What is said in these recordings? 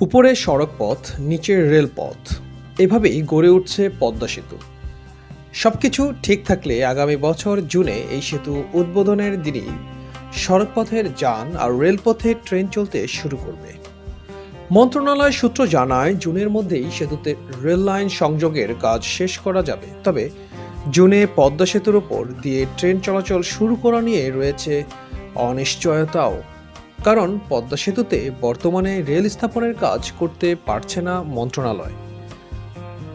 উপরে সড়ক পথ নিচে রেলপথ এভাবেই গড়ে উঠছে পদ্মা সেতু। সব কিছু ঠিক থাকলে আগামী বছর জুনে এই সেতু উদ্বোধনের দিনই সড়কপথের যান আর রেলপথে ট্রেন চলতে শুরু করবে। মন্ত্রণালয় সূত্র জানায়, জুনের মধ্যেই সেতুতে রেল লাইন সংযোগের কাজ শেষ করা যাবে। তবে জুনে পদ্মা সেতুর ওপর দিয়ে ট্রেন চলাচল শুরু করা নিয়ে রয়েছে অনিশ্চয়তাও। কারণ পদ্মা সেতুতে বর্তমানে রেল স্থাপনের কাজ করতে পারছে না মন্ত্রণালয়।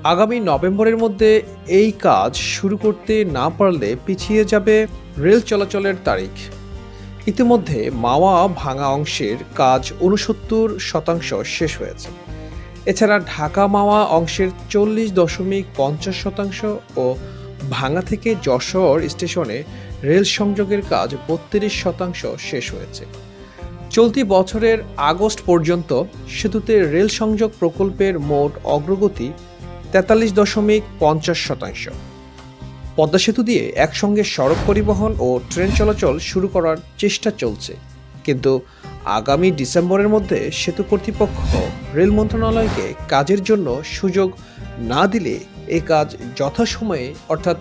আগামী নভেম্বরের মধ্যে এই কাজ শুরু করতে না পারলে পিছিয়ে যাবে রেল চলাচলের তারিখ। ইতিমধ্যে মাওয়া ভাঙা অংশের কাজ উনসত্তর শতাংশ শেষ হয়েছে। এছাড়া ঢাকা মাওয়া অংশের চল্লিশ দশমিক পঞ্চাশ শতাংশ ও ভাঙা থেকে যশোর স্টেশনে রেল সংযোগের কাজ বত্রিশ শতাংশ শেষ হয়েছে। চলতি বছরের আগস্ট পর্যন্ত সেতুতে রেল সংযোগ প্রকল্পের মোট অগ্রগতি তেতাল্লিশ দশমিক পঞ্চাশ শতাংশ। পদ্মা সেতু দিয়ে একসঙ্গে সড়ক পরিবহন ও ট্রেন চলাচল শুরু করার চেষ্টা চলছে। কিন্তু আগামী ডিসেম্বরের মধ্যে সেতু কর্তৃপক্ষ রেল মন্ত্রণালয়কে কাজের জন্য সুযোগ না দিলে এ কাজ যথাসময়ে, অর্থাৎ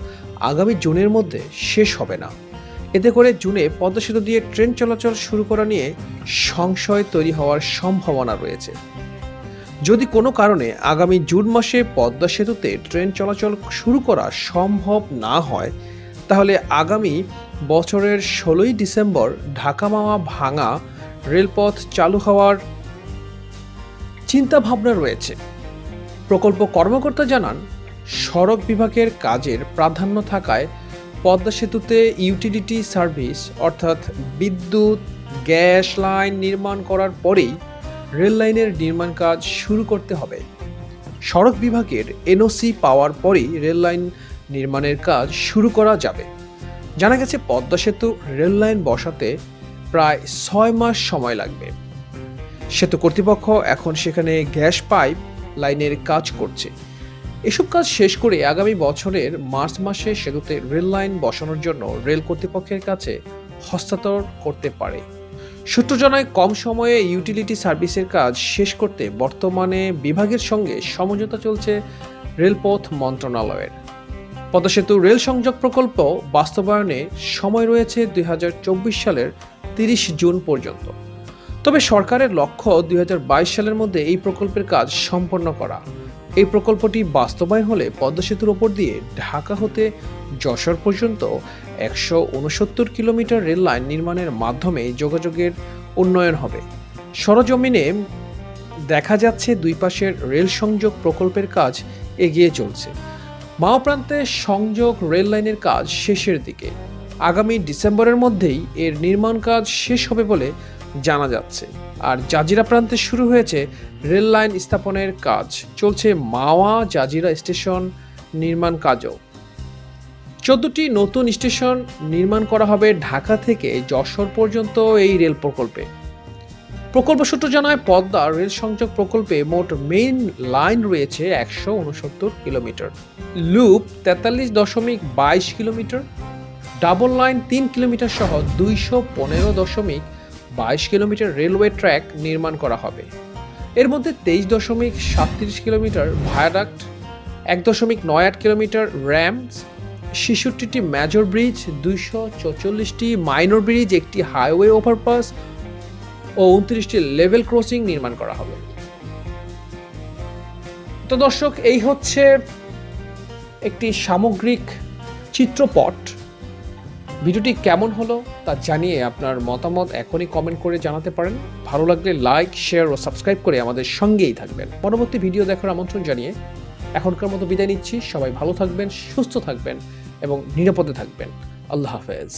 আগামী জুনের মধ্যে শেষ হবে না। এতে করে জুনে পদ্মা সেতু দিয়ে ট্রেন চলাচল শুরু করা নিয়ে সংশয় তৈরি হওয়ার সম্ভাবনা রয়েছে। যদি কোনো কারণে আগামী জুন মাসে পদ্মা সেতুতে ট্রেন চলাচল শুরু করা সম্ভব না হয়, তাহলে আগামী বছরের ষোলোই ডিসেম্বর ঢাকা মাওয়া ভাঙা রেলপথ চালু হওয়ার চিন্তা ভাবনা রয়েছে। প্রকল্প কর্মকর্তা জানান, সড়ক বিভাগের কাজের প্রাধান্য থাকায় পদ্মা সেতুতে ইউটিলিটি সার্ভিস অর্থাৎ বিদ্যুৎ গ্যাস লাইন নির্মাণ করার পরেই রেল লাইনের নির্মাণ কাজ শুরু করতে হবে। সড়ক বিভাগের এনওসি পাওয়ার পরেই রেল লাইন নির্মাণের কাজ শুরু করা যাবে। জানা গেছে, পদ্মা সেতু রেল লাইন বসাতে প্রায় ছয় মাস সময় লাগবে। সেতু কর্তৃপক্ষ এখন সেখানে গ্যাস পাইপ লাইনের কাজ করছে। এসব কাজ শেষ করে আগামী বছরের মার্চ মাসে সেতুতে রেল লাইন বসানোর জন্য রেল কর্তৃপক্ষের কাছে হস্তান্তর করতে পারে। সূত্র জানায়, কম সময়ে ইউটিলিটি সার্ভিসের কাজ শেষ করতে বর্তমানে বিভাগের সঙ্গে সমঝোতা চলছে রেলপথ মন্ত্রণালয়ের। পদ্মা সেতু রেল সংযোগ প্রকল্প বাস্তবায়নে সময় রয়েছে দুই হাজার চব্বিশ সালের তিরিশ জুন পর্যন্ত। তবে সরকারের লক্ষ্য দুই হাজার বাইশ সালের মধ্যে এই প্রকল্পের কাজ সম্পন্ন করা। এই প্রকল্পটি বাস্তবায়ন হলে পদ্মা সেতুর ওপর দিয়ে ঢাকা হতে যশোর পর্যন্ত একশো উনসত্তর কিলোমিটার রেল লাইন নির্মাণের মাধ্যমে যোগাযোগের উন্নয়ন হবে। সরজমিনে দেখা যাচ্ছে দুই পাশের রেল সংযোগ প্রকল্পের কাজ এগিয়ে চলছে। মাও প্রান্তে সংযোগ রেল লাইনের কাজ শেষের দিকে। আগামী ডিসেম্বরের মধ্যেই এর নির্মাণ কাজ শেষ হবে বলে জানা যাচ্ছে। আর জাজিরা প্রান্তে শুরু হয়েছে রেল লাইন স্থাপনের কাজ। চলছে মাওয়া জাজিরা স্টেশন নির্মাণ কাজও। চোদ্দটি নতুন স্টেশন নির্মাণ করা হবে ঢাকা থেকে যশোর পর্যন্ত এই রেল প্রকল্পে। প্রকল্প সূত্র জানায়, পদ্মা রেল সংযোগ প্রকল্পে মোট মেইন লাইন রয়েছে একশো উনসত্তর কিলোমিটার। লুপ তেতাল্লিশ দশমিক বাইশ কিলোমিটার। ডাবল লাইন তিন কিলোমিটার সহ দুইশো পনেরো দশমিক বাইশ কিলোমিটার রেলওয়ে ট্র্যাক নির্মাণ করা হবে। এর মধ্যে তেইশ দশমিক সাতত্রিশ কিলোমিটার ভায়াডাক্ট, এক দশমিক নয় আট কিলোমিটার র্যামস, ছেষট্টিটি মেজর ব্রিজ, দুইশো চৌচল্লিশটি মাইনর ব্রিজ, একটি হাইওয়ে ওভারপাস ও উনত্রিশটি লেভেল ক্রসিং নির্মাণ করা হবে। তো দর্শক, এই হচ্ছে একটি সামগ্রিক চিত্রপট। ভিডিওটি কেমন হলো তা জানিয়ে আপনার মতামত এখনই কমেন্ট করে জানাতে পারেন। ভালো লাগলে লাইক শেয়ার ও সাবস্ক্রাইব করে আমাদের সঙ্গেই থাকবেন। পরবর্তী ভিডিও দেখার আমন্ত্রণ জানিয়ে এখনকার মতো বিদায় নিচ্ছি। সবাই ভালো থাকবেন, সুস্থ থাকবেন এবং নিরাপদে থাকবেন। আল্লাহ হাফেজ।